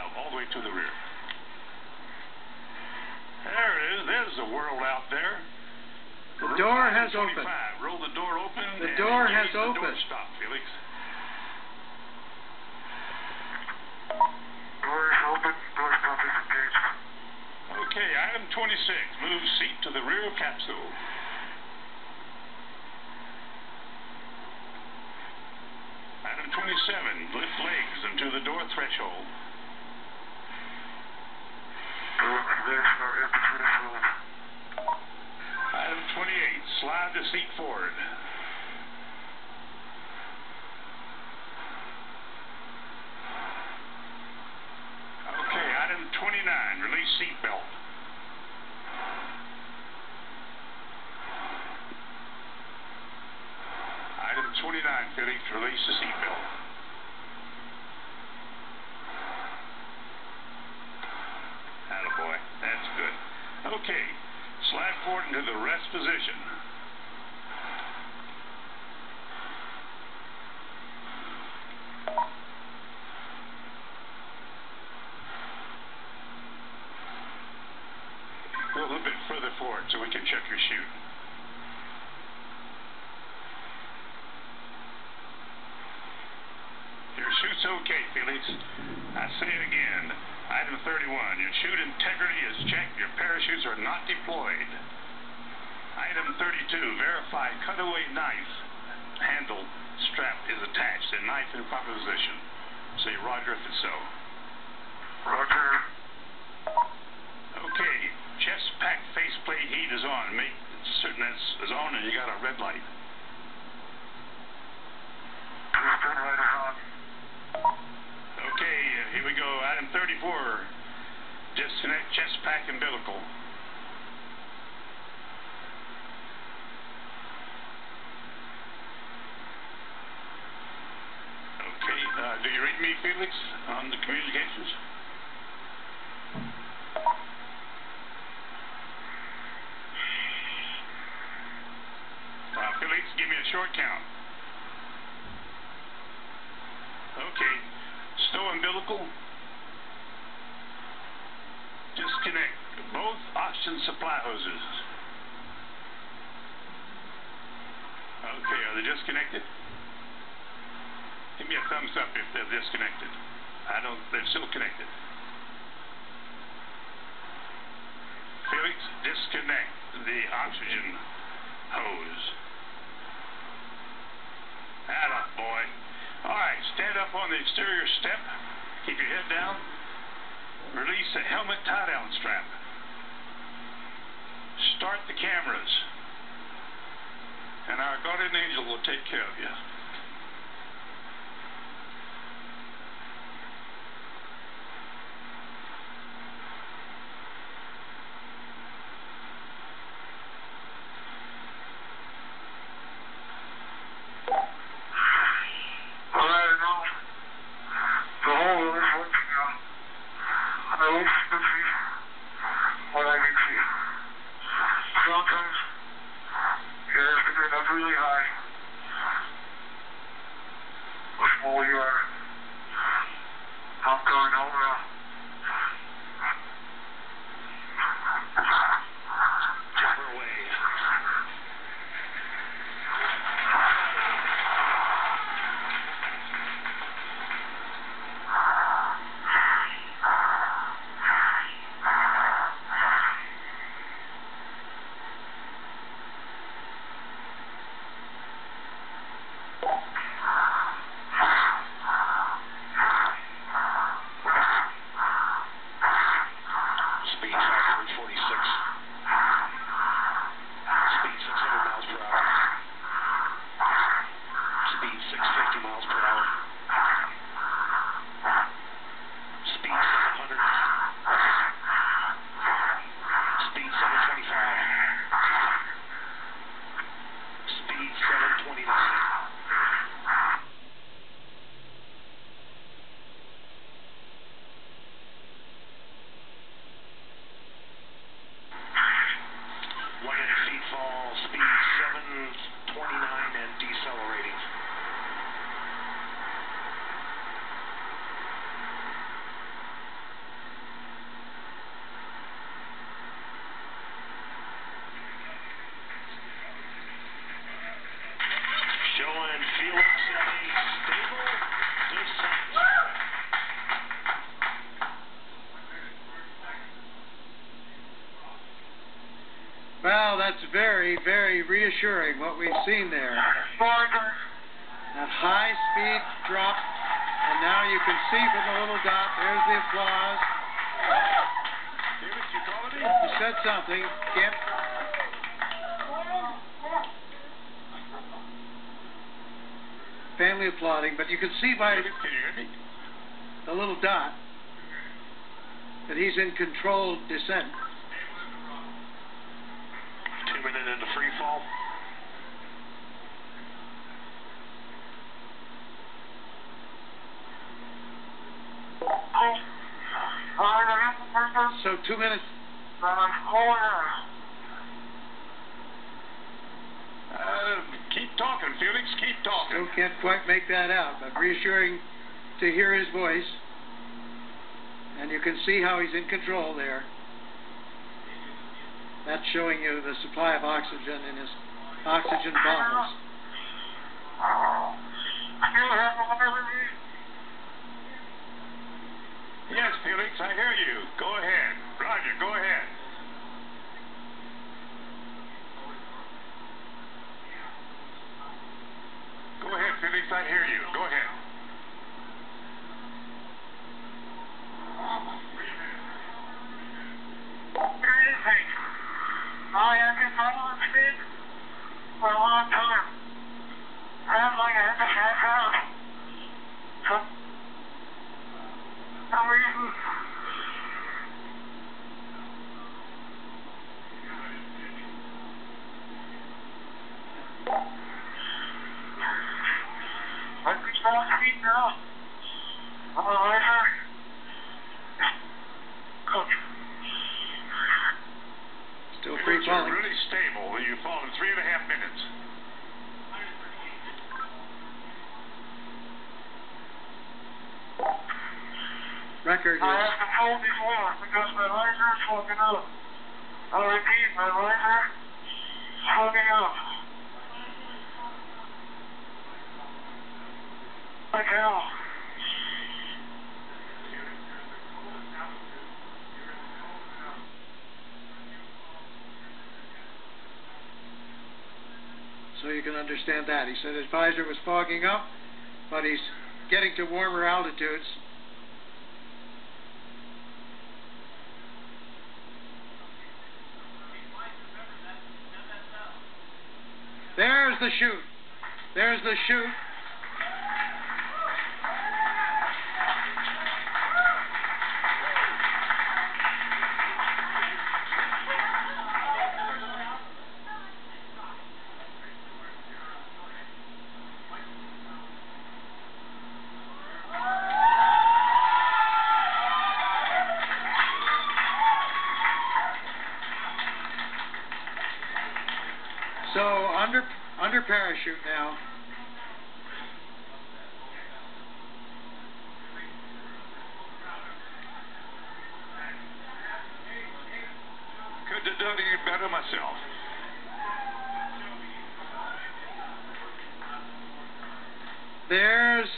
valve all the way to the rear. There it is. There's the world out there. The door has opened. Roll the door open. The door has the opened. Door stop, Felix. Door is open. Door stop is engaged. Okay, item 26. Move seat to the rear capsule. Item 27. Lift legs into the door threshold. Are at. Item 28. Slide the seat forward. Okay, item 29. Release seat belt. Item 29, Felix, release the seat belt. Okay. Slide forward into the rest position. A little bit further forward so we can check your chute. Your chute's okay, Felix. I say it again. Item 31. Your chute integrity is checked. Your parachutes are not deployed. Item 32. Verify cutaway knife handle strap is attached and knife in proper position. Say roger if it's so. Roger. Okay. Chest pack faceplate heat is on. Make certain that's is on and you got a red light. Light is on. Okay, uh, here we go. Item 34. Disconnect chest pack umbilical. Okay, uh, do you read me, Felix, on the communications? Uh, Felix, give me a short count. Okay. Stow umbilical. Disconnect both oxygen supply hoses. Okay, are they disconnected? Give me a thumbs up if they're disconnected. I don't, they're still connected. Felix, disconnect the oxygen hose. Atta boy. All right, stand up on the exterior step. Keep your head down. Release the helmet tie-down strap. Start the cameras. And our guardian angel will take care of you. All right, now. The hole is working now. At least this is what I can see. Sometimes you have to get up really high. The smaller Well, that's very, very reassuring what we've seen there. That high speed drop, and now you can see from the little dot, there's the applause. You calling me? He said something. Can't. Family applauding, but you can see by Felix, can you hear me? the little dot that he's in controlled descent. Two minutes into free fall. So two minutes. Uh, keep talking, Felix. Keep talking. Still can't quite make that out, but reassuring to hear his voice. And you can see how he's in control there. That's showing you the supply of oxygen in his oxygen bottles. Yes, Felix, I hear you. Go ahead. Roger, go ahead. Go ahead, Felix, I hear you. Go ahead. I have speed for a long time. I have like a half a half hour. So, no reason. I can small speed now. I'm a laser. Coach. Still free Felix, falling. really stable. You fall in three and a half minutes. Record I have to pull before because my laser is fucking up. I repeat, my laser is fucking up. Like hell. so you can understand that. He said his visor was fogging up, but he's getting to warmer altitudes. There's the chute. There's the chute. Under parachute now. Could have done it better myself. There's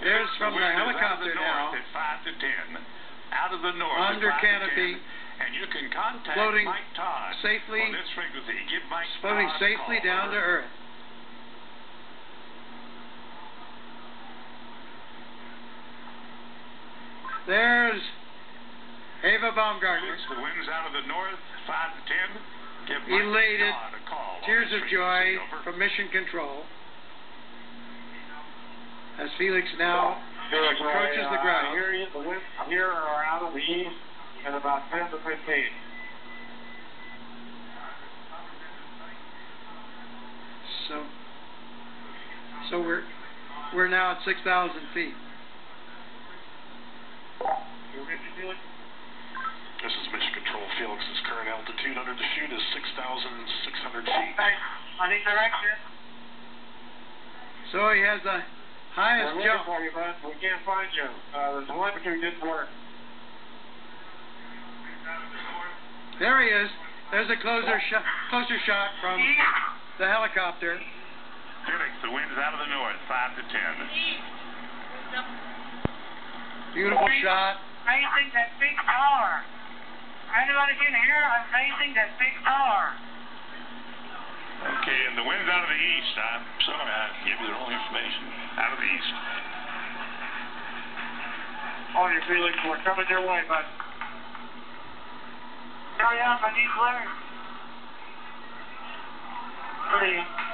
there's from the wind out of helicopter the now. at five to ten. Out of the north Under canopy, ten. And you can contact floating Mike Todd safely- on this frequency. Give Mike Floating Todd safely down to earth. There's Eva Baumgartner. Felix, the wind's out of the north, five to ten. Give Mike Elated. A call. Tears of joy frequency. From Mission Control. As Felix now Felix, approaches the uh, ground. hear you. The winds here are out of the east at about 10 to 15. so so we're we're now at six thousand feet. You ready, Felix? This is Mission Control. Felix's current altitude under the chute is 6,600 feet. Hey, I need direction. So he has the highest We're looking jump. for you, bud. We can't find you. Uh, the telemetry didn't work. There he is. There's a closer shot, closer shot from the helicopter. Felix, the wind's out of the north, five to ten. Beautiful shot. Facing that big tower. Anybody can hear? I'm facing that big tower. Okay, and the wind's out of the east. I'm sorry, I give you the wrong information. Out of the east. On your Felix, we're coming your way, bud. Hurry up, I need clearance. Up.